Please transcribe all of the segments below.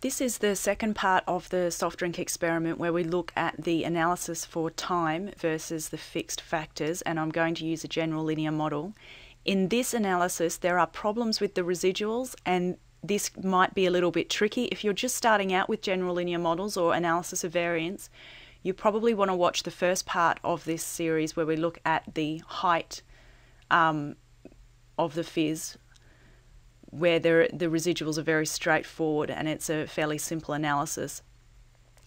This is the second part of the soft drink experiment where we look at the analysis for time versus the fixed factors, and I'm going to use a general linear model. In this analysis, there are problems with the residuals, and this might be a little bit tricky. If you're just starting out with general linear models or analysis of variance, you probably want to watch the first part of this series where we look at the height um, of the fizz where the residuals are very straightforward and it's a fairly simple analysis.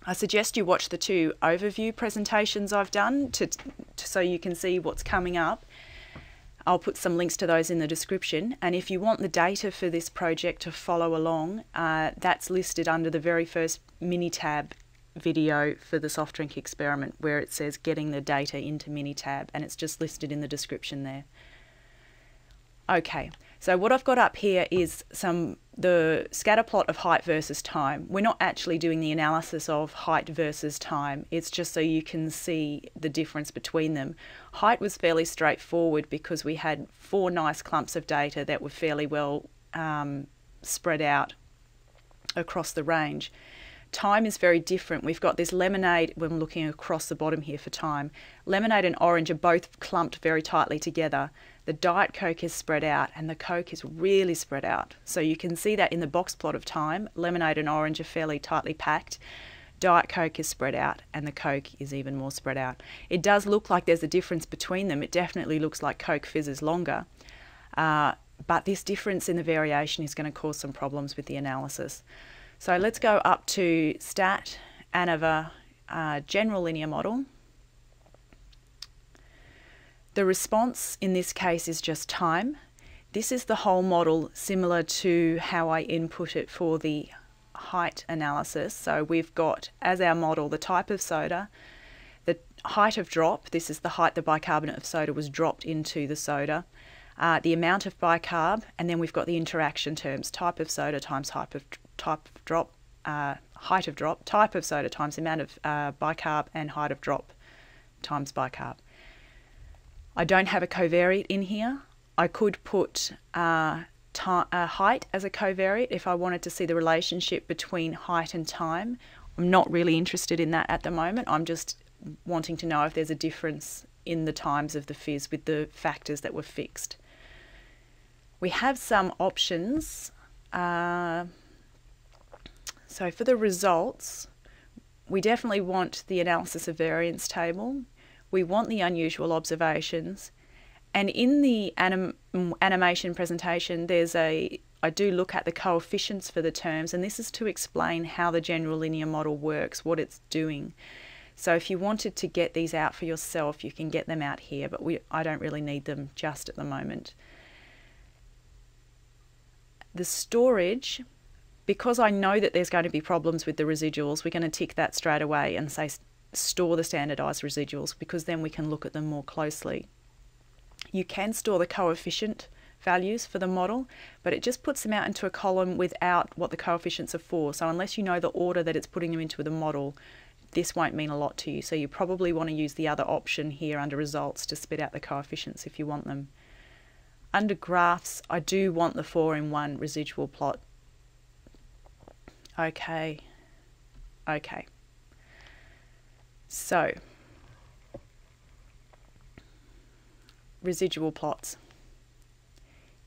I suggest you watch the two overview presentations I've done to, to, so you can see what's coming up. I'll put some links to those in the description. And if you want the data for this project to follow along, uh, that's listed under the very first Minitab video for the soft drink experiment where it says getting the data into Minitab and it's just listed in the description there. Okay, so what I've got up here is some the scatter plot of height versus time. We're not actually doing the analysis of height versus time. It's just so you can see the difference between them. Height was fairly straightforward because we had four nice clumps of data that were fairly well um, spread out across the range. Time is very different. We've got this lemonade, when looking across the bottom here for time, lemonade and orange are both clumped very tightly together. The Diet Coke is spread out and the Coke is really spread out. So you can see that in the box plot of time. Lemonade and orange are fairly tightly packed. Diet Coke is spread out and the Coke is even more spread out. It does look like there's a difference between them. It definitely looks like Coke fizzes longer. Uh, but this difference in the variation is going to cause some problems with the analysis. So let's go up to stat, ANOVA, uh, general linear model. The response in this case is just time. This is the whole model similar to how I input it for the height analysis. So we've got as our model the type of soda, the height of drop, this is the height the bicarbonate of soda was dropped into the soda, uh, the amount of bicarb, and then we've got the interaction terms, type of soda times type of type of drop, uh, height of drop, type of soda times the amount of uh, bicarb, and height of drop times bicarb. I don't have a covariate in here. I could put uh, uh, height as a covariate if I wanted to see the relationship between height and time. I'm not really interested in that at the moment. I'm just wanting to know if there's a difference in the times of the fizz with the factors that were fixed. We have some options. Uh, so for the results, we definitely want the analysis of variance table. We want the unusual observations. And in the anim mm, animation presentation, there's a I do look at the coefficients for the terms, and this is to explain how the general linear model works, what it's doing. So if you wanted to get these out for yourself, you can get them out here, but we, I don't really need them just at the moment. The storage because I know that there's going to be problems with the residuals, we're going to tick that straight away and say store the standardized residuals because then we can look at them more closely. You can store the coefficient values for the model, but it just puts them out into a column without what the coefficients are for. So unless you know the order that it's putting them into the model, this won't mean a lot to you. So you probably want to use the other option here under results to spit out the coefficients if you want them. Under graphs, I do want the 4 in 1 residual plot Okay. Okay. So, residual plots.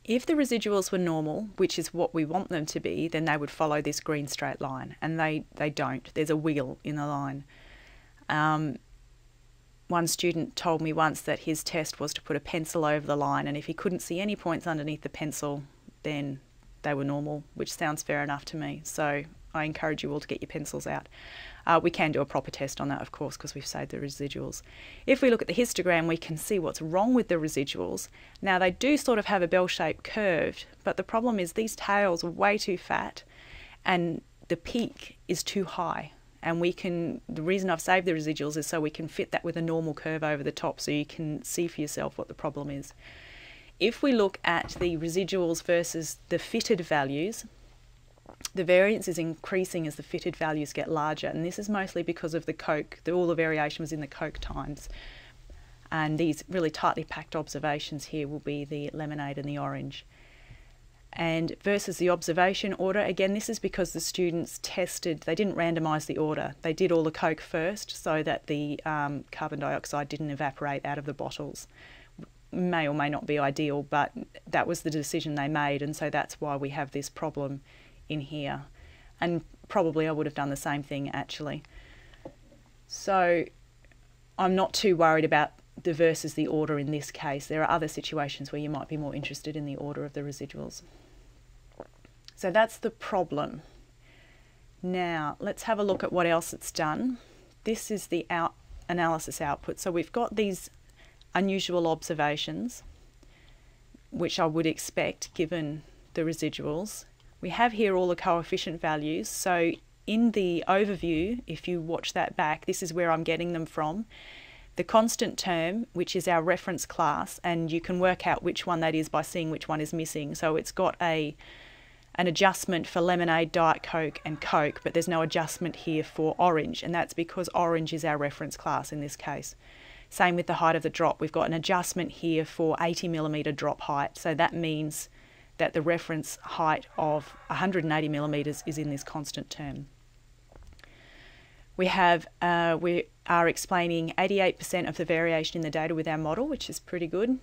If the residuals were normal, which is what we want them to be, then they would follow this green straight line, and they, they don't. There's a wheel in the line. Um, one student told me once that his test was to put a pencil over the line, and if he couldn't see any points underneath the pencil, then they were normal, which sounds fair enough to me. So I encourage you all to get your pencils out. Uh, we can do a proper test on that, of course, because we've saved the residuals. If we look at the histogram, we can see what's wrong with the residuals. Now, they do sort of have a bell-shaped curve, but the problem is these tails are way too fat and the peak is too high. And we can, the reason I've saved the residuals is so we can fit that with a normal curve over the top so you can see for yourself what the problem is. If we look at the residuals versus the fitted values, the variance is increasing as the fitted values get larger, and this is mostly because of the Coke, the, all the variation was in the Coke times. And these really tightly packed observations here will be the lemonade and the orange. and versus the observation order, again, this is because the students tested, they didn't randomise the order. They did all the Coke first so that the um, carbon dioxide didn't evaporate out of the bottles. May or may not be ideal, but that was the decision they made, and so that's why we have this problem in here. And probably I would have done the same thing actually. So I'm not too worried about the versus the order in this case. There are other situations where you might be more interested in the order of the residuals. So that's the problem. Now let's have a look at what else it's done. This is the out analysis output. So we've got these unusual observations, which I would expect given the residuals. We have here all the coefficient values. So in the overview, if you watch that back, this is where I'm getting them from. The constant term, which is our reference class, and you can work out which one that is by seeing which one is missing. So it's got a an adjustment for lemonade, Diet Coke, and Coke, but there's no adjustment here for orange, and that's because orange is our reference class in this case. Same with the height of the drop. We've got an adjustment here for 80 millimetre drop height, so that means that the reference height of 180 millimetres is in this constant term. We have uh, we are explaining 88% of the variation in the data with our model, which is pretty good.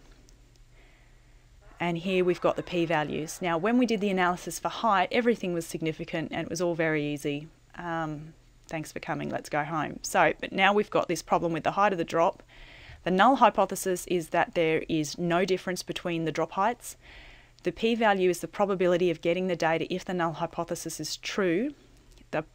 And here we've got the p-values. Now, when we did the analysis for height, everything was significant and it was all very easy. Um, thanks for coming, let's go home. So, but now we've got this problem with the height of the drop. The null hypothesis is that there is no difference between the drop heights. The p-value is the probability of getting the data if the null hypothesis is true. The,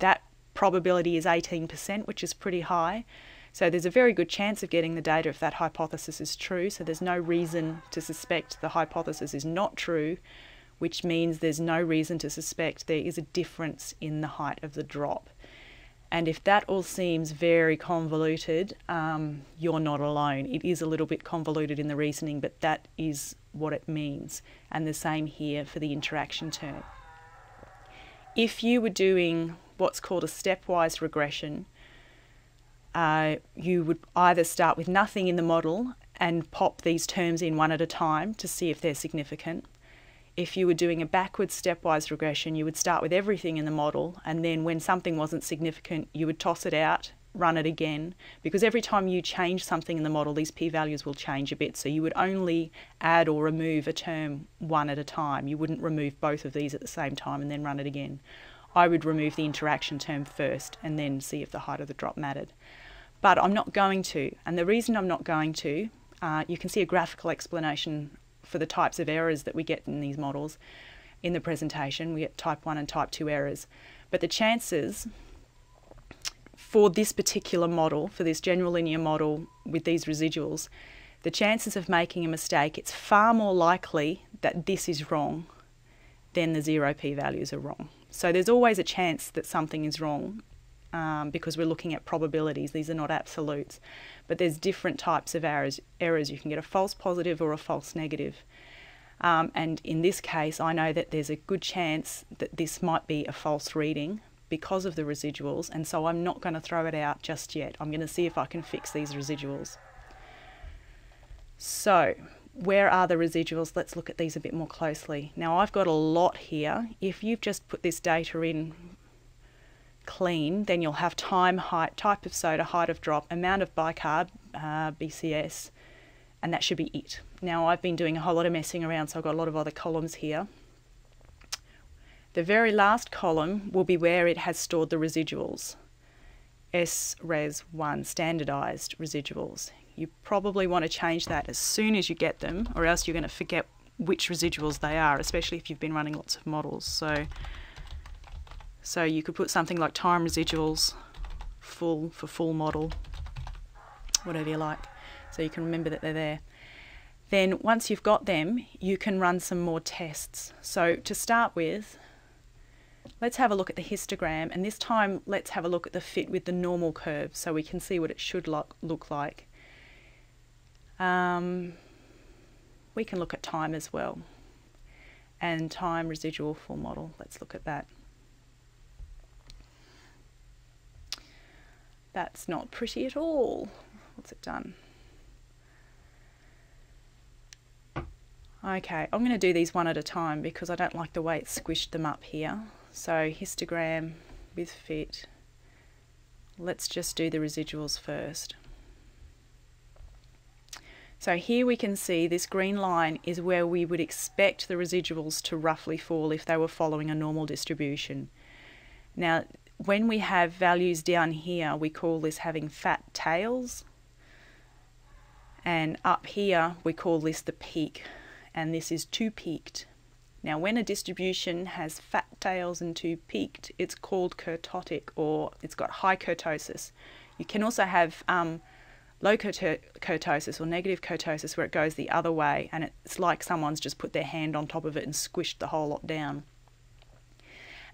that probability is 18%, which is pretty high. So there's a very good chance of getting the data if that hypothesis is true. So there's no reason to suspect the hypothesis is not true, which means there's no reason to suspect there is a difference in the height of the drop. And if that all seems very convoluted, um, you're not alone. It is a little bit convoluted in the reasoning, but that is what it means. And the same here for the interaction term. If you were doing what's called a stepwise regression, uh, you would either start with nothing in the model and pop these terms in one at a time to see if they're significant. If you were doing a backwards stepwise regression, you would start with everything in the model, and then when something wasn't significant, you would toss it out, run it again, because every time you change something in the model, these p-values will change a bit. So you would only add or remove a term one at a time. You wouldn't remove both of these at the same time and then run it again. I would remove the interaction term first and then see if the height of the drop mattered. But I'm not going to, and the reason I'm not going to, uh, you can see a graphical explanation for the types of errors that we get in these models in the presentation. We get type 1 and type 2 errors. But the chances for this particular model, for this general linear model with these residuals, the chances of making a mistake, it's far more likely that this is wrong than the zero p-values are wrong. So there's always a chance that something is wrong um, because we're looking at probabilities. These are not absolutes. But there's different types of errors. errors. You can get a false positive or a false negative. Um, and in this case, I know that there's a good chance that this might be a false reading because of the residuals, and so I'm not going to throw it out just yet. I'm going to see if I can fix these residuals. So, where are the residuals? Let's look at these a bit more closely. Now I've got a lot here. If you've just put this data in clean, then you'll have time, height, type of soda, height of drop, amount of bicarb, uh, BCS, and that should be it. Now I've been doing a whole lot of messing around, so I've got a lot of other columns here. The very last column will be where it has stored the residuals. SRES1, standardized residuals. You probably want to change that as soon as you get them, or else you're going to forget which residuals they are, especially if you've been running lots of models. So, so you could put something like time residuals, full for full model, whatever you like, so you can remember that they're there. Then once you've got them, you can run some more tests. So to start with, let's have a look at the histogram, and this time let's have a look at the fit with the normal curve so we can see what it should look, look like. Um, we can look at time as well and time residual full model. Let's look at that. That's not pretty at all. What's it done? Okay, I'm going to do these one at a time because I don't like the way it squished them up here. So histogram with fit. Let's just do the residuals first. So here we can see this green line is where we would expect the residuals to roughly fall if they were following a normal distribution. Now, when we have values down here, we call this having fat tails. And up here, we call this the peak, and this is too peaked. Now, when a distribution has fat tails and too peaked, it's called kurtotic or it's got high kurtosis. You can also have um, low kurtosis or negative kurtosis where it goes the other way and it's like someone's just put their hand on top of it and squished the whole lot down.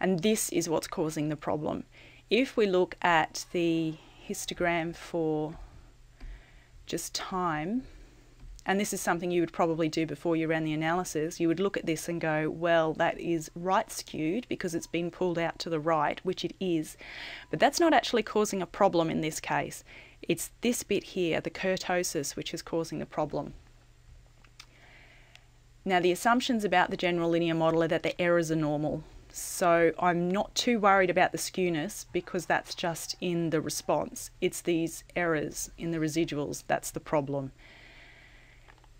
And this is what's causing the problem. If we look at the histogram for just time, and this is something you would probably do before you ran the analysis, you would look at this and go, well, that is right skewed because it's been pulled out to the right, which it is. But that's not actually causing a problem in this case. It's this bit here, the kurtosis, which is causing the problem. Now, the assumptions about the general linear model are that the errors are normal. So I'm not too worried about the skewness because that's just in the response. It's these errors in the residuals that's the problem.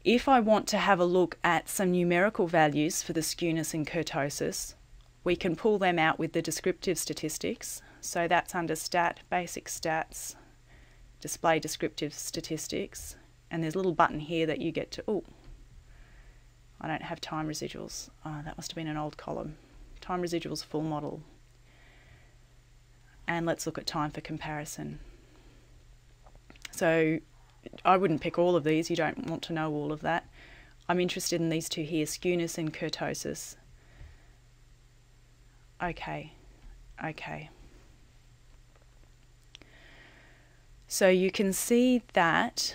If I want to have a look at some numerical values for the skewness and kurtosis, we can pull them out with the descriptive statistics. So that's under stat, basic stats, display descriptive statistics, and there's a little button here that you get to, oh, I don't have time residuals. Oh, that must have been an old column. Time residuals full model. And let's look at time for comparison. So I wouldn't pick all of these, you don't want to know all of that. I'm interested in these two here, skewness and kurtosis. Okay, okay. So you can see that,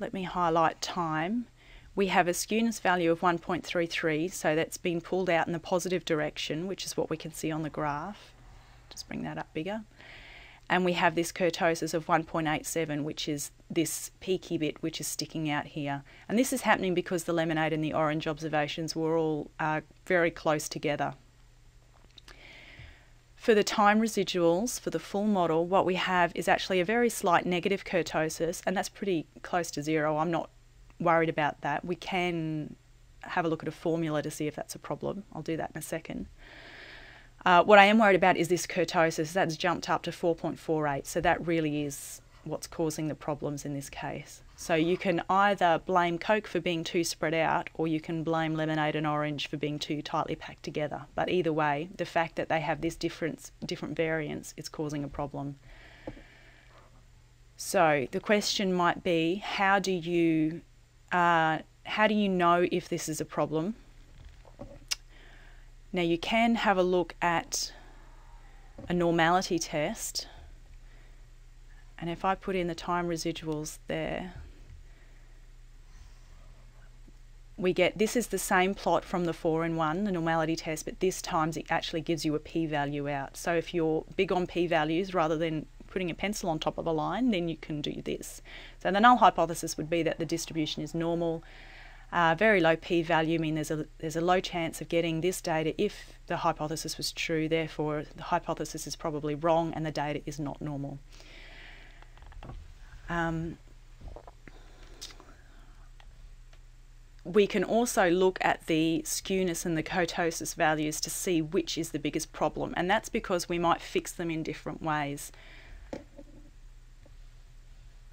let me highlight time, we have a skewness value of 1.33, so that's been pulled out in the positive direction, which is what we can see on the graph. Just bring that up bigger. And we have this kurtosis of 1.87, which is this peaky bit which is sticking out here. And this is happening because the lemonade and the orange observations were all uh, very close together. For the time residuals, for the full model, what we have is actually a very slight negative kurtosis, and that's pretty close to zero. I'm not worried about that. We can have a look at a formula to see if that's a problem. I'll do that in a second. Uh, what I am worried about is this kurtosis. That's jumped up to 4.48, so that really is what's causing the problems in this case. So you can either blame Coke for being too spread out or you can blame lemonade and orange for being too tightly packed together. But either way, the fact that they have this difference, different variance is causing a problem. So the question might be, how do you uh, how do you know if this is a problem? Now you can have a look at a normality test and if I put in the time residuals there we get this is the same plot from the 4 in 1, the normality test, but this time it actually gives you a p-value out. So if you're big on p-values rather than putting a pencil on top of a line, then you can do this. So the null hypothesis would be that the distribution is normal. Uh, very low p-value, mean there's a, there's a low chance of getting this data if the hypothesis was true, therefore the hypothesis is probably wrong and the data is not normal. Um, we can also look at the skewness and the kurtosis values to see which is the biggest problem, and that's because we might fix them in different ways.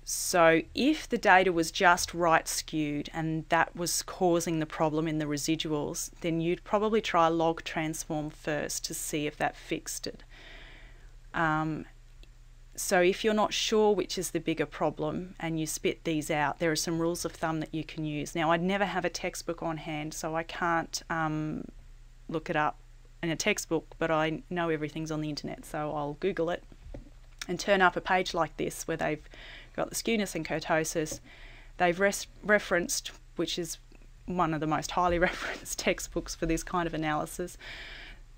So if the data was just right skewed and that was causing the problem in the residuals, then you'd probably try log transform first to see if that fixed it. Um, so if you're not sure which is the bigger problem and you spit these out, there are some rules of thumb that you can use. Now, I'd never have a textbook on hand, so I can't um, look it up in a textbook, but I know everything's on the internet, so I'll Google it and turn up a page like this where they've got the skewness and kurtosis. They've referenced, which is one of the most highly referenced textbooks for this kind of analysis,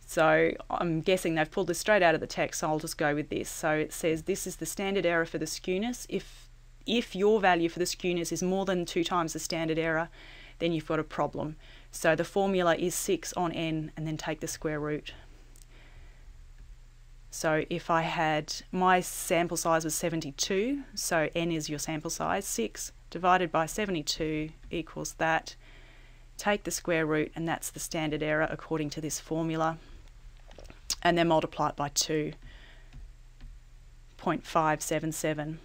so I'm guessing they've pulled this straight out of the text, so I'll just go with this. So it says this is the standard error for the skewness. If, if your value for the skewness is more than two times the standard error, then you've got a problem. So the formula is 6 on n and then take the square root. So if I had, my sample size was 72, so n is your sample size, 6 divided by 72 equals that. Take the square root and that's the standard error according to this formula. And then multiply it by 2, 0.577.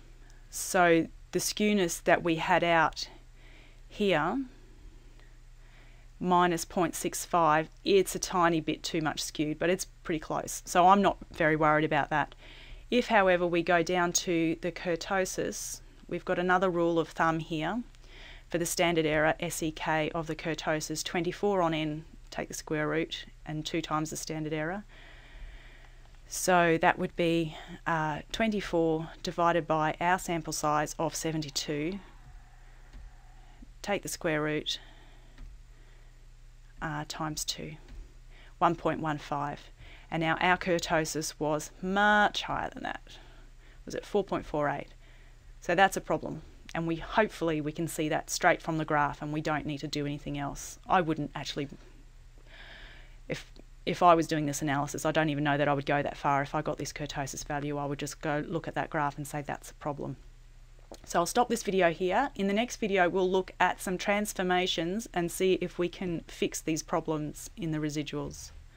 So the skewness that we had out here minus 0.65, it's a tiny bit too much skewed, but it's pretty close. So I'm not very worried about that. If, however, we go down to the kurtosis, we've got another rule of thumb here for the standard error SEK of the kurtosis, 24 on n, take the square root, and 2 times the standard error. So that would be uh, 24 divided by our sample size of 72. Take the square root uh, times 2, 1.15. And now our kurtosis was much higher than that. Was it 4.48? So that's a problem. And we hopefully we can see that straight from the graph and we don't need to do anything else. I wouldn't actually if if I was doing this analysis, I don't even know that I would go that far. If I got this kurtosis value, I would just go look at that graph and say that's a problem. So I'll stop this video here. In the next video, we'll look at some transformations and see if we can fix these problems in the residuals.